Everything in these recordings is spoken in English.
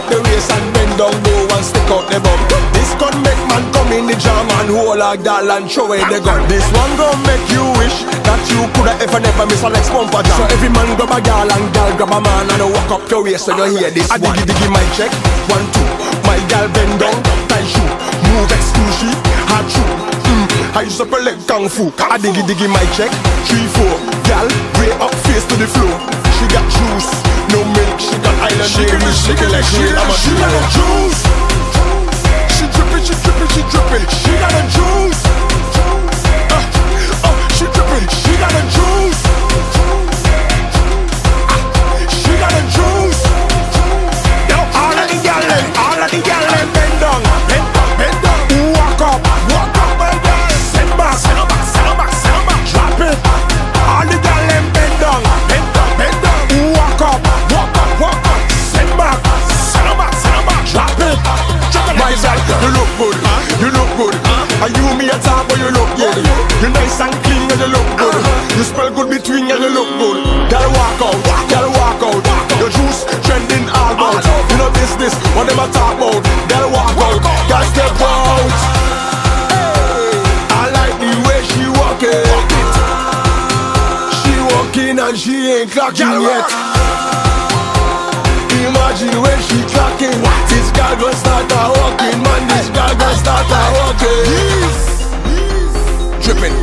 up the race and bend down low and stick out the bum. This gun make man come in the jam and hold a gal and show away the gun. This one go make you wish that you coulda ever never miss a next bumper jam. So every man grab a gal and gal grab a man and walk up your waist when you hear this I diggy diggy my check, one two. My gal bend down, tie shoe, move exclusive, hard shoe. Mm. I used to play like kung fu. I diggy diggy my check, three four. Gal, way She. I'm juice. She dripping, she dripping, she dripping. You nice and clean and you look good. You smell good between and you look good. Girl walk out, girl walk out. Your juice trending all out. You know business, what them a talk about. Girl walk out, girl step out. I like the way she walking. She walking and she ain't clocking yet. Imagine when she clocking This girl gonna start a walking Man, this girl gonna start a walking Dripping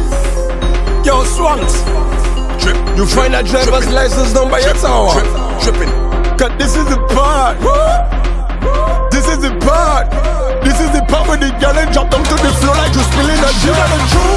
Yo, Swanks Drip You find a driver's license number yet or what? Dripping Cause this is the part. This is the part. This is the part where the girl ain't drop down to the floor like you spilling a She got the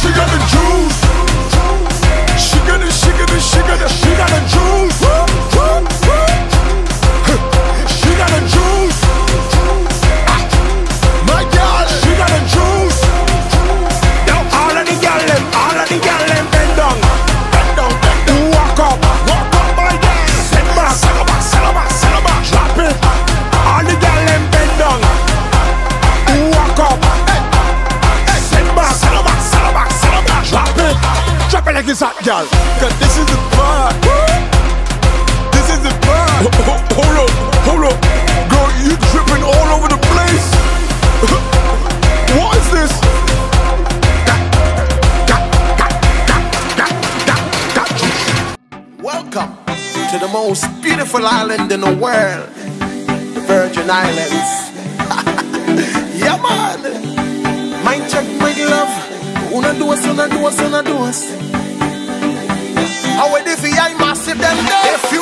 she got the, juice. She got the, she got the, she got the, she got the juice. It's hot, girl. Cause this is the part This is the part Hold up, hold up. Girl, you dripping all over the place. What is this? Welcome to the most beautiful island in the world, the Virgin Islands. yeah, man. Mind check, my love. Una dos, una dos, una dos. How we the VI massive them day? If you